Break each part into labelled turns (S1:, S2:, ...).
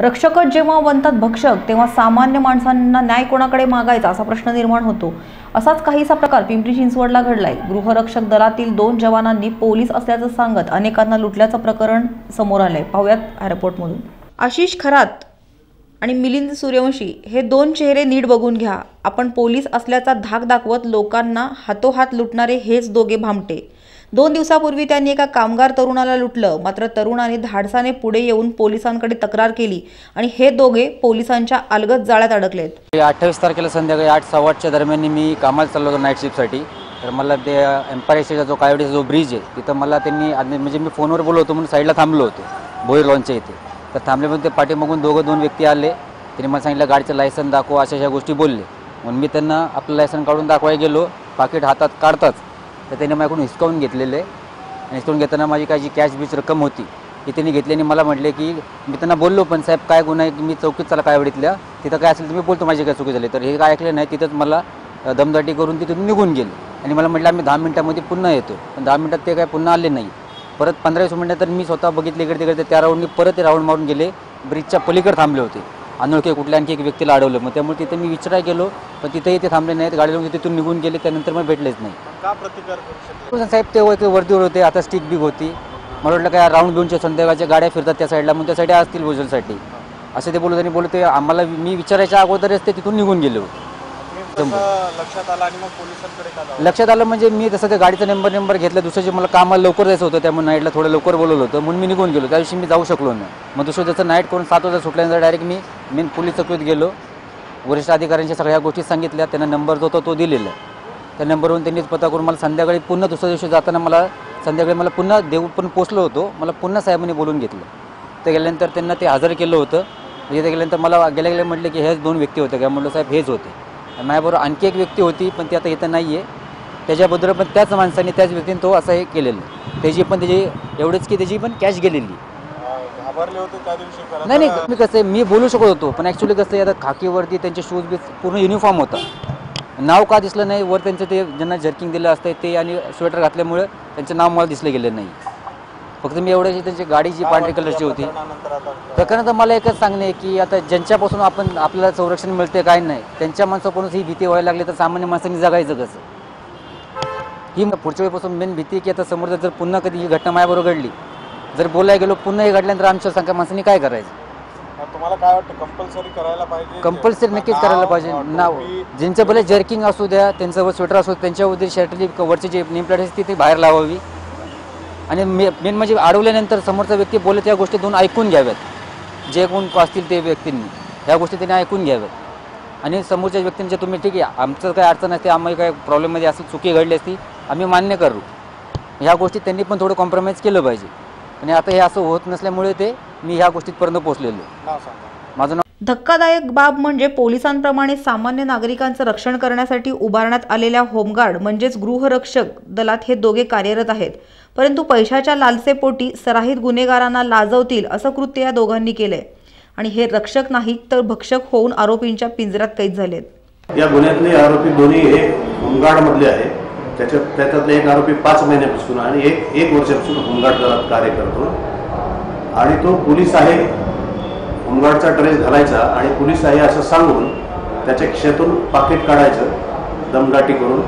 S1: रक्षकच जेव्हा बनतात भक्षक तेव्हा सामान्य माणसांना न्याय कोणाकडे मागायचा असा प्रश्न निर्माण होतो. असाच काहीसा प्रकार पिंपरी चिंचवडला घडलाय. गृहरक्षक दलातील दोन जवानांनी पोलीस असल्याचं सांगत अनेकांना लुटल्याचं प्रकरण समोर आलंय. पाहुयात एअरपोर्टमधून आशिष खरात आणि मिलिंद सूर्यवंशी हे दोन चेहरे नीट बघून घ्या. आपण पोलीस असल्याचा धाक दाखवत लोकांना हातोहात लुटणारे हेच दोघे भामटे. दोन दिवसापूर्वी त्यांनी एका कामगार तरुणाला लुटलं. मात्र तरुणाने धाडसाने पुढे येऊन पोलिसांकडे तक्रार केली आणि हे दोघे पोलिसांच्या अलगत जाळ्यात अडकलेत.
S2: अठ्ठावीस तारखेला संध्याकाळी आठ सव्वा आठच्या दरम्यान मी कामाला चाललो होतो नाईट शिफ्टसाठी तर मला ते एम्पायरचा जो कायवडीचा जो ब्रिज आहे तिथं मला त्यांनी म्हणजे मी फोनवर बोललो होतो म्हणून साईडला थांबलो होतो भोईर लॉनच्या इथे. तर थांबल्यामध्ये ते पाठीमागून दोघं दोन व्यक्ती आले. त्यांनी मला सांगितलं गाडीचं लायसन दाखवा अशा अशा गोष्टी बोलले. म्हणून मी त्यांना आपलं लायसन काढून दाखवायला गेलो. पाकिट हातात काढताच तर त्यांनी माझ्याकडून हिसकावून घेतलेले. आणि हिसकावून घेताना माझी काय जी कॅश बीच रक्कम होती ती त्यांनी घेतली आणि मला म्हटले की मी त्यांना बोललो पण साहेब काय गुन्हा आहे? की मी चौकीत चला काय वेळीतल्या तिथं काय असेल तर मी बोलतो माझी काय चुकी झाली. तर हे काय ऐकलं नाही तिथंच मला दमदाटी करून तिथून निघून गेले. आणि मला म्हटलं आम्ही दहा मिनिटामध्ये पुन्हा येतो. पण दहा मिनिटात ते काय पुन्हा आले नाही. परत पंधरा वीस मिनिटात तर मी स्वतः बघितले इकडे तिकडे त्या राऊंडनी परत ते राऊंड मारून गेले. ब्रिजच्या पलीकडे थांबले होते. अनोळखी कुठल्या आणखी एक व्यक्तीला अडवलं. मग त्यामुळे तिथे मी विचारायला गेलो पण तिथेही ते थांबले नाहीत. गाडी लावून तिथून निघून गेले त्यानंतर मग भेटलेच नाही.
S3: का प्रतिकार करू शकतो
S2: साहेब ते वरती वरतीवर होते आता स्टिक बिग होती. मला वाटलं काय राऊंड बिऊंडच्या संध्याकाळच्या गाड्या फिरतात त्या साईडला मग त्यासाठी असतील भोजनसाठी. असं ते बोलत आणि बोलत ते आम्हाला मी विचारायच्या अगोदरच ते तिथून निघून गेले
S3: लक्षात आलं आणि मग पोलिसांकडे का जावं?
S2: लक्षात आलं म्हणजे मी तसं ते गाडीचा नंबर नंबर घेतला दुसऱ्या दिवशी मला कामाला लवकर जायचं होतं त्यामुळे नाईटला थोडं लवकर बोलवलं होतं म्हणून मी निघून गेलो. त्या दिवशी मी जाऊ शकलो नाही. मग दुसरं जसं नाईट करून सात वाजता सुटल्यानंतर डायरेक्ट मी मी पोलीस चौकीत गेलो. वरिष्ठ अधिकाऱ्यांच्या सगळ्या गोष्टी सांगितल्या त्यांना नंबर जो होता तो दिलेला. त्या नंबरवरून त्यांनीच पता करून मला संध्याकाळी पुन्हा दुसऱ्या दिवशी जाताना मला संध्याकाळी मला पुन्हा देऊ पण पोचलो होतो. मला पुन्हा साहेबांनी बोलून घेतलं. ते गेल्यानंतर त्यांना ते हजर केलं होतं. म्हणजे ते गेल्यानंतर मला गेल्या गेल्या म्हटलं की हेच दोन व्यक्ती होते. काय म्हटलं साहेब हेच होते. माझ्याबरोबर आणखी एक व्यक्ती होती पण ती आता इथं नाही आहे त्याच्याबद्दल पण त्याच माणसाने त्याच व्यक्तीने तो असं हे केलेलं. त्याची पण त्याची एवढंच की त्याची पण कॅश गेलेली. नाही नाही मी कसं आहे मी बोलू शकत होतो पण ॲक्च्युली कसं आहे आता खाकीवरती त्यांचे शूज बी पूर्ण युनिफॉर्म होता. नाव का दिसलं नाही वर त्यांचं ते ज्यांना जर्किंग दिलं असतं ते आणि स्वेटर घातल्यामुळे त्यांचं नाव मला दिसलं गेलं नाही. फक्त मी एवढ्याची त्यांची गाडी जी पांढरी कलरची होती.
S3: आता
S2: प्रकरणात मला एकच सांगणे आहे की आता ज्यांच्यापासून आपण आपल्याला संरक्षण मिळते काय नाही त्यांच्या माणसाकडूनच ही भीती व्हायला लागली तर सामान्य माणसांनी जगायचं कसं? ही पुढच्या वेळेपासून मेन भीती की आता समोर जर पुन्हा कधी ही घटना माझ्याबरोबर घडली जर बोलायला गेलो पुन्हा हे घडल्यानंतर आमच्या संख्या माणसांनी काय करायचं?
S3: तुम्हाला काय वाटतं कंपल्सरी करायला पाहिजे
S2: कंपल्सरी नक्कीच करायला पाहिजे. नाव
S3: टोपी,
S2: ज्यांचं भले जर्किंग असू द्या त्यांचं स्वेटर असू द्या त्यांच्यावरती शर्टची वरची जी नेम प्लेट असते ती बाहेर लावावी. आणि मेन म्हणजे अडवल्यानंतर समोरचा व्यक्ती बोलत त्या गोष्टी दोन ऐकून घ्याव्यात. जे कोण असतील ते व्यक्तींनी ह्या गोष्टी त्यांनी ऐकून घ्याव्यात. आणि समोरच्या व्यक्तींच्या तुम्ही ठीक आहे आमचं काय अडचण असते आम्हाला काय प्रॉब्लेममध्ये असेल चुकी घडली असती आम्ही मान्य करू. ह्या गोष्टीत त्यांनी पण थोडं कॉम्प्रोमाइज केलं पाहिजे. आणि आता हे असं होत नसल्यामुळे ते मी ह्या.
S3: नाव सांगा.
S2: माझं नाव
S1: धक्कादायक बाब म्हणजे पोलिसांप्रमाणे सामान्य नागरिकांचं रक्षण करण्यासाठी उभारण्यात आलेल्या होमगार्ड म्हणजेच गृहरक्षक दलात हे दोघे कार्यरत आहेत. परंतु पैशाच्या लालसेपोटी सराहित गुन्हेगारांना लाजवतील असं कृत्य या दोघांनी केलंय. आणि हे रक्षक नाहीत तर भक्षक होऊन आरोपींच्या पिंजऱ्यात कैद झालेत.
S4: या गुन्ह्यातले आरोपी दोन्ही हे होमगार्ड मधले आहे त्याच्यात त्याच्यातले एक आरोपी पाच महिन्यापासून आणि एक एक वर्षापासून होमगार्ड दलात कार्य करतो आणि तो पोलीस आहे. होमगार्डचा ड्रेस घालायचा आणि पोलीस आहे असं सांगून त्याच्या खिशातून पाकिट काढायचं दमदाटी करून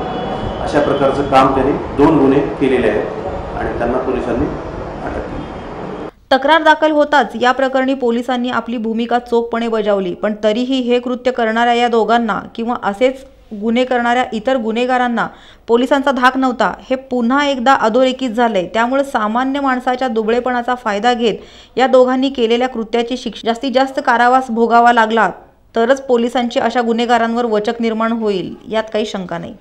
S4: अशा प्रकारचं काम त्यांनी दोन गुन्हे केलेले आहेत आणि त्यांना पोलिसांनी अटक केली.
S1: तक्रार दाखल होताच या प्रकरणी पोलिसांनी आपली भूमिका चोखपणे बजावली पण तरीही हे कृत्य करणाऱ्या या दोघांना किंवा असेच गुन्हे करणाऱ्या इतर गुन्हेगारांना पोलिसांचा धाक नव्हता. हे पुन्हा एकदा अधोरेखित झालंय. त्यामुळे सामान्य माणसाच्या दुबळेपणाचा फायदा घेत या दोघांनी केलेल्या कृत्याची शिक्षा जास्तीत जास्त कारावास भोगावा लागला तरच पोलिसांची अशा गुन्हेगारांवर वचक निर्माण होईल यात काही शंका नाही.